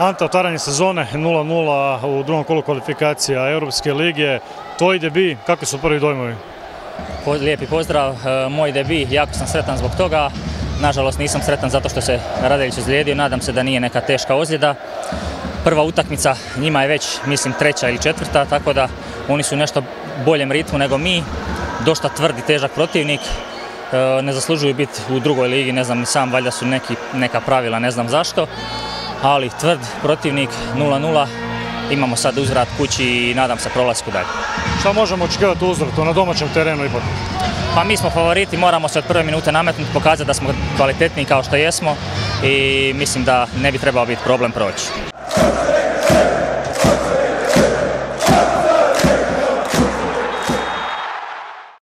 Anta, otvaranje sezone 0-0 u drugom kolu kvalifikacija Europske lige. Tvoj debi, kakvi su prvi dojmovi? Lijepi pozdrav, e, moj debi, jako sam sretan zbog toga. Nažalost nisam sretan zato što se Radelić izlijedio, nadam se da nije neka teška ozljeda. Prva utakmica njima je već, mislim, treća ili četvrta, tako da oni su nešto boljem ritmu nego mi. Dosta tvrdi, težak protivnik. E, ne zaslužuju biti u drugoj ligi, ne znam sam, valjda su neki, neka pravila, ne znam zašto. Ali tvrd protivnik, 0-0, imamo sad uzvrat kući i nadam se prolasku dalje. Šta možemo očekivati uzvratu na domaćem terenu ipak? Pa mi smo favoriti, moramo se od prve minute nametnuti, pokazati da smo kvalitetniji kao što jesmo i mislim da ne bi trebao biti problem proći.